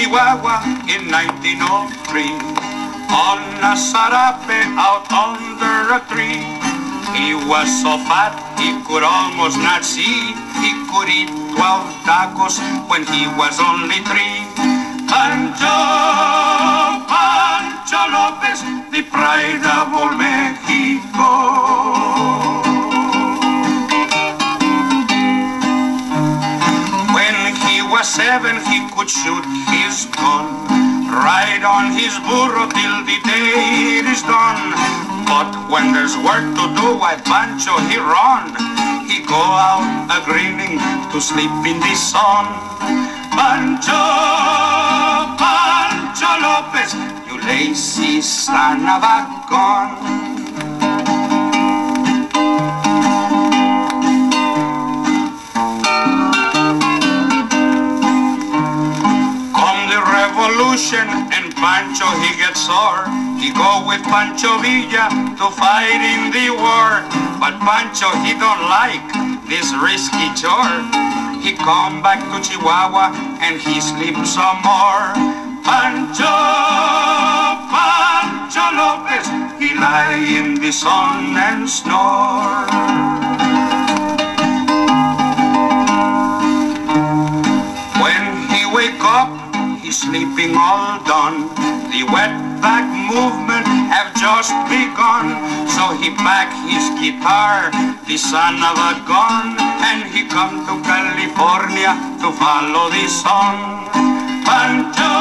Chihuahua in 1903 on a sarape out under a tree. He was so fat he could almost not see. He could eat 12 tacos when he was only three. Pancho, Pancho Lopez, the pride of all Mexico. Seven, he could shoot his gun. Ride on his burro till the day it is done. But when there's work to do, why Pancho he run. He go out a grinning to sleep in the sun. Pancho, Pancho Lopez, you lazy son of a gun. Revolution and Pancho he gets sore. He go with Pancho Villa to fight in the war. But Pancho he don't like this risky chore. He come back to Chihuahua and he sleeps some more. Pancho, Pancho Lopez, he lie in the sun and snore. Sleeping all done. The wetback movement have just begun. So he pack his guitar, the son of a gun, and he come to California to follow the sun. Pancho,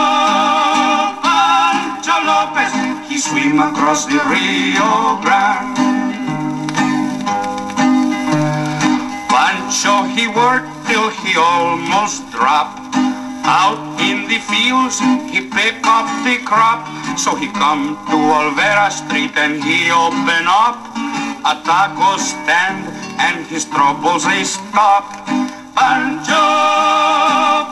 Pancho Lopez, he swim across the Rio Grande. Pancho, he worked till he almost dropped. Out in the fields, he pick up the crop. So he come to Olvera Street and he open up a taco stand and his troubles they stop. Pancho,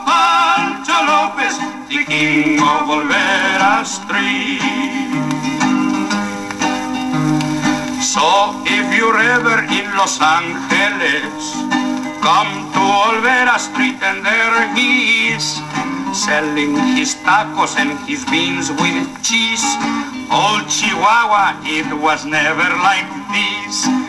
Pancho Lopez, the king of Olvera Street. So if you're ever in Los Angeles, come to Olvera Street and there he is, selling his tacos and his beans with cheese. Old Chihuahua, it was never like this.